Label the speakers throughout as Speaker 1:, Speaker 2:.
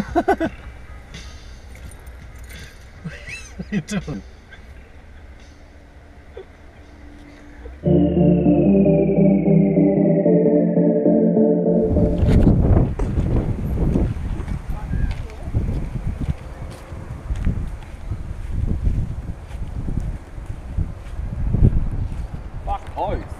Speaker 1: what are you doing?
Speaker 2: Fuck oath.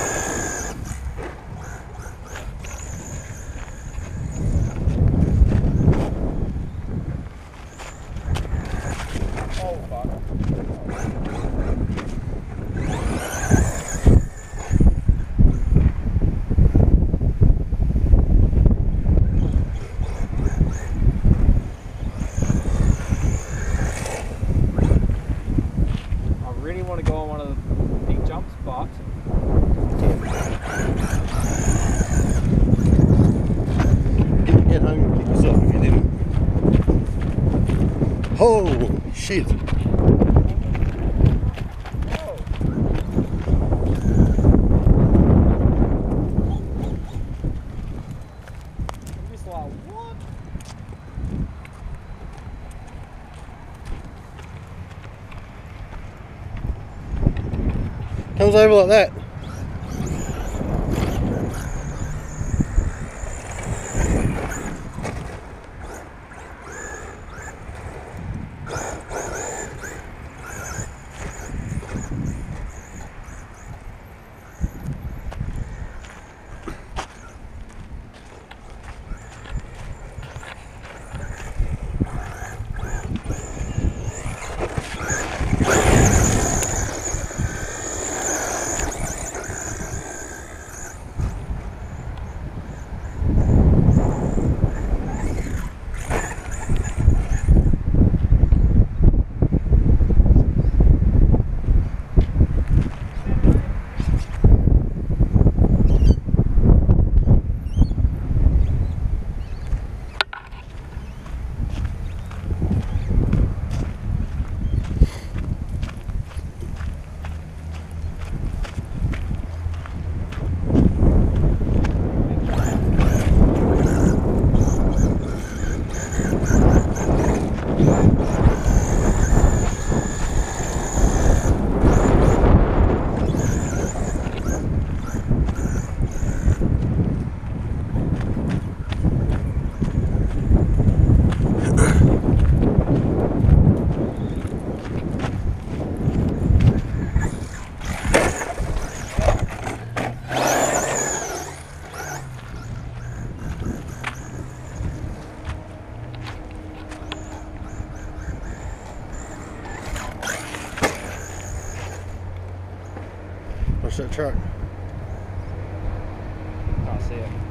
Speaker 1: Oh,
Speaker 2: shit.
Speaker 1: Comes over like that. That truck.
Speaker 2: Can't see it.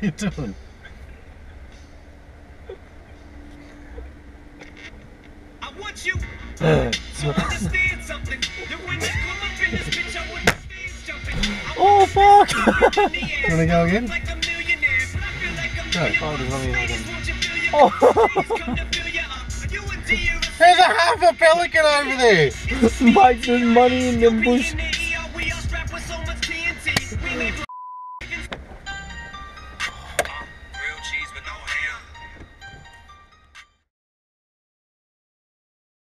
Speaker 1: are you doing?
Speaker 3: I want you to understand something. That when you come up in this bitch, I want stage jumping.
Speaker 2: oh, fuck!
Speaker 3: you
Speaker 1: wanna go again?
Speaker 3: Like.
Speaker 1: Oh! There's
Speaker 3: a
Speaker 1: half a pelican over there!
Speaker 2: Mike's money in the bush.